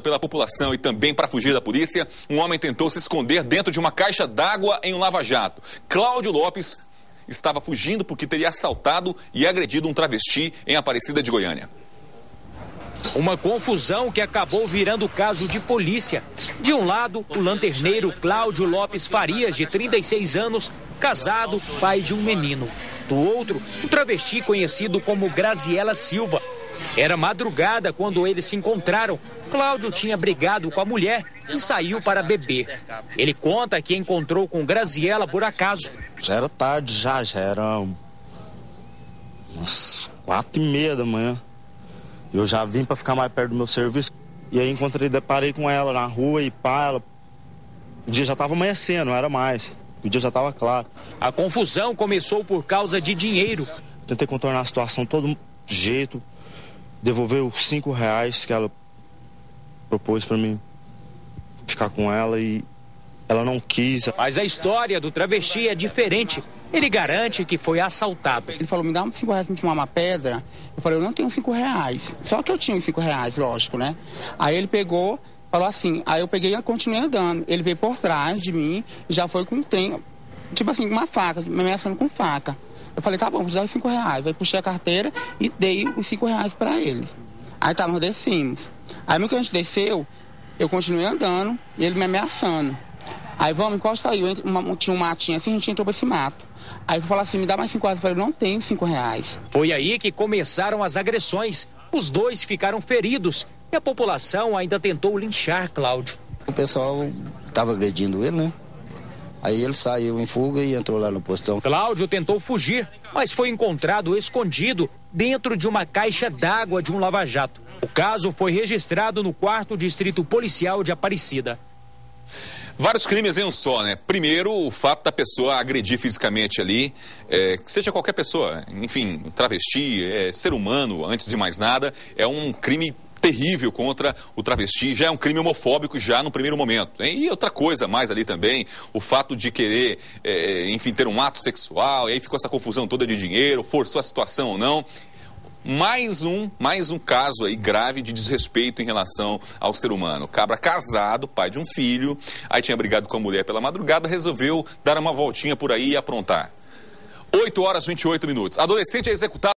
pela população e também para fugir da polícia, um homem tentou se esconder dentro de uma caixa d'água em um lava-jato. Cláudio Lopes estava fugindo porque teria assaltado e agredido um travesti em Aparecida de Goiânia. Uma confusão que acabou virando caso de polícia. De um lado, o lanterneiro Cláudio Lopes Farias, de 36 anos, casado, pai de um menino. Do outro, um travesti conhecido como Graziela Silva. Era madrugada quando eles se encontraram. Cláudio tinha brigado com a mulher e saiu para beber. Ele conta que encontrou com Graziela por acaso. Já era tarde, já, já era umas quatro e meia da manhã. Eu já vim para ficar mais perto do meu serviço. E aí encontrei, deparei com ela na rua e pá, ela... o dia já estava amanhecendo, não era mais. O dia já estava claro. A confusão começou por causa de dinheiro. Tentei contornar a situação todo jeito, devolver os cinco reais que ela propôs para mim ficar com ela e ela não quis. Mas a história do travesti é diferente. Ele garante que foi assaltado. Ele falou, me dá uns cinco reais pra me fumar uma pedra. Eu falei, eu não tenho cinco reais. Só que eu tinha uns cinco reais, lógico, né? Aí ele pegou, falou assim, aí eu peguei e continuei andando. Ele veio por trás de mim e já foi com um trem, tipo assim, uma faca, me ameaçando com faca. Eu falei, tá bom, vou dar os cinco reais. Aí puxei a carteira e dei os cinco reais para ele. Aí tá, nós descemos. Aí no que a gente desceu, eu continuei andando e ele me ameaçando. Aí vamos, encosta aí. Uma, tinha um matinho assim, a gente entrou pra esse mato. Aí eu falei assim, me dá mais cinco reais. Eu falei, não tenho cinco reais. Foi aí que começaram as agressões. Os dois ficaram feridos e a população ainda tentou linchar Cláudio. O pessoal estava agredindo ele, né? Aí ele saiu em fuga e entrou lá no postão. Cláudio tentou fugir, mas foi encontrado escondido dentro de uma caixa d'água de um lava-jato. O caso foi registrado no quarto distrito policial de Aparecida. Vários crimes em um só, né? Primeiro, o fato da pessoa agredir fisicamente ali, é, seja qualquer pessoa, enfim, travesti, é, ser humano, antes de mais nada, é um crime terrível contra o travesti, já é um crime homofóbico já no primeiro momento. E outra coisa mais ali também, o fato de querer, é, enfim, ter um ato sexual, e aí ficou essa confusão toda de dinheiro, forçou a situação ou não mais um, mais um caso aí grave de desrespeito em relação ao ser humano. Cabra casado, pai de um filho, aí tinha brigado com a mulher pela madrugada, resolveu dar uma voltinha por aí e aprontar. 8 horas e 28 minutos. Adolescente é executado